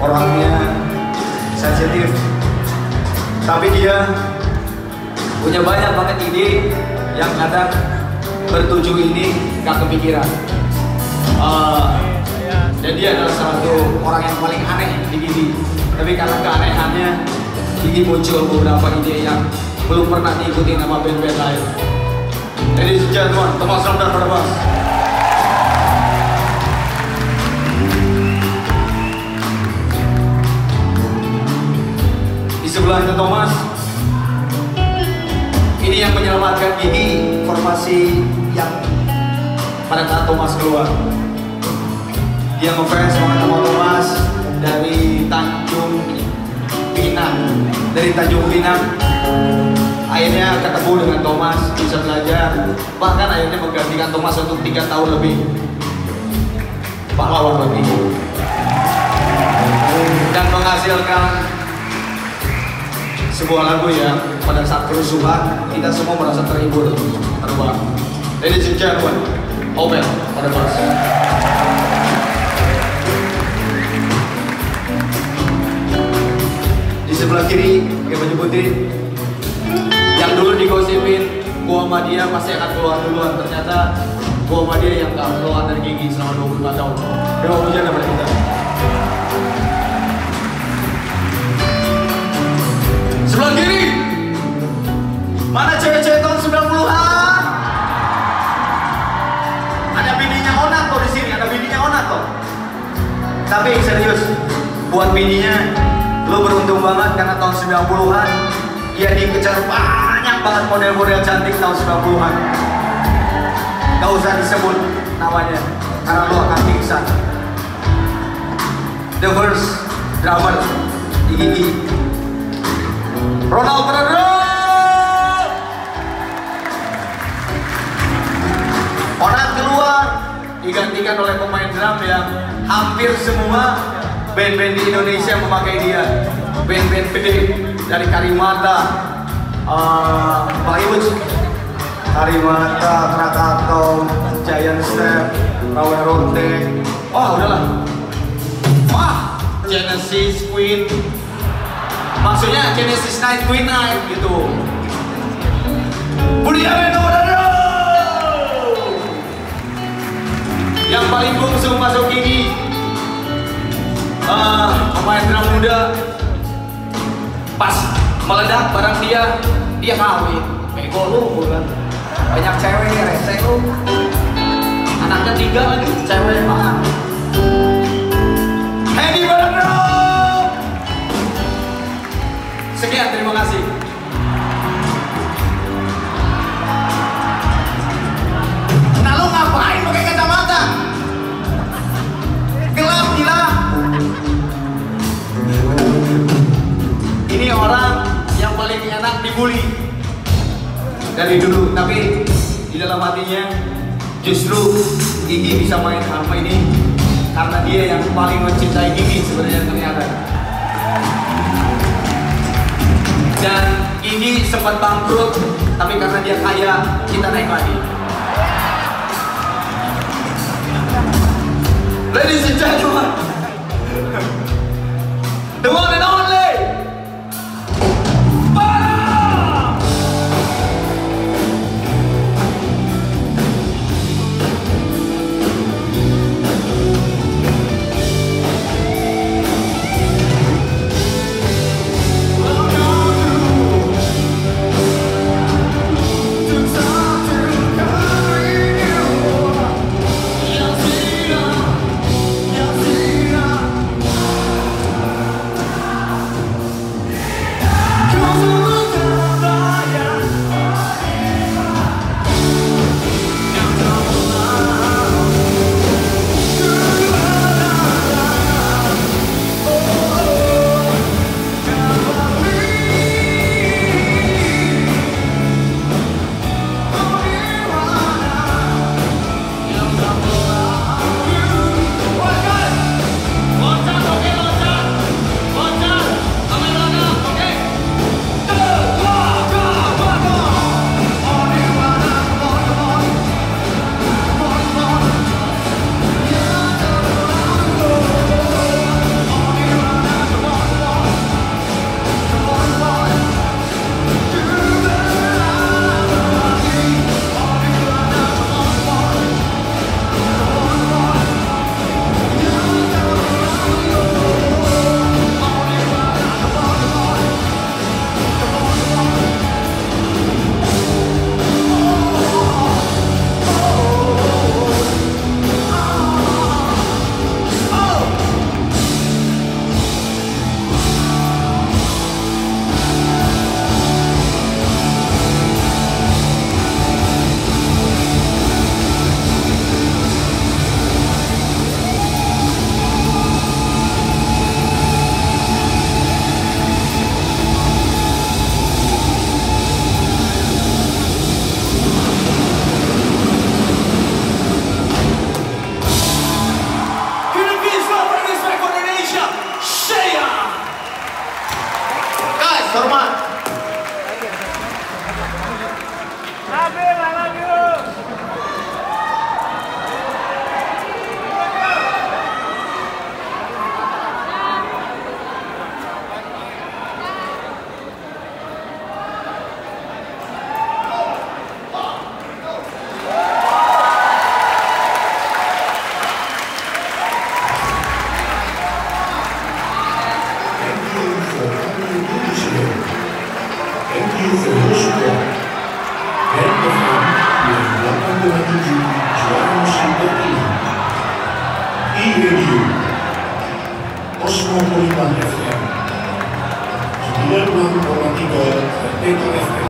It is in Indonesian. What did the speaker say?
Orangnya sensitif. Tapi dia punya banyak banget ide yang kadang bertujuh ini gak kepikiran. Uh, dan dia adalah satu orang yang paling aneh di Gigi. Tapi karena keanehannya Gigi muncul beberapa ide yang belum pernah diikuti nama band-band lain. Jadi and gentlemen, Thomas Ramdan Barbas. Sebelahnya Thomas, ini yang menyelamatkan Gigi formasi yang pada saat Thomas keluar. Dia ngefans banget sama Thomas dari Tanjung Pinang, dari Tanjung Pinang. Akhirnya ketemu dengan Thomas, bisa belajar, bahkan akhirnya menggantikan Thomas untuk tiga tahun lebih. Pahlawan lebih. Dan menghasilkan sebuah lagu yang pada saat kerusuhan kita semua merasa terhibur terbang. Ladies and gentlemen, Obel pada bass. Di sebelah kiri pakai baju putih yang dulu digosipin gua sama dia pasti akan keluar duluan ternyata gua sama dia yang gak keluar dari gigi selama 25 tahun. Dewa hujan daripada kita. Sebelah kiri. Mana cewek-cewek tahun 90-an? Ada bininya Onat di sini, ada bininya Onat. Tapi serius, buat bininya, lo beruntung banget karena tahun 90-an dia dikejar banyak banget model-model cantik tahun 90-an. Gak usah disebut namanya, karena lo akan pingsan. The first drummer di Gigi Ronald Fernando Onat keluar digantikan oleh pemain drum yang hampir semua band-band di Indonesia memakai dia. Band-band gede dari Karimata uh, Karimata, Krakatau, Giant Step, Rawe Ronte oh udahlah. Wah Genesis Queen maksudnya Genesis Night Queen Night gitu. Budi Ameno yang paling bungsu masuk gigi uh, pemain drum muda. Pas meledak barang dia dia kawin. Bego lu bukan banyak cewek rese lu. Anaknya tiga lagi cewek banget Hendy Barangro sekian terima kasih Nah ngapain pakai kacamata? Gila. Ini orang yang paling enak dibully dari dulu, tapi di dalam hatinya justru Gigi bisa main harpa ini karena dia yang paling mencintai Gigi sebenarnya ternyata. Dan Gigi sempat bangkrut, tapi karena dia kaya, kita naik lagi. Ladies and gentlemen,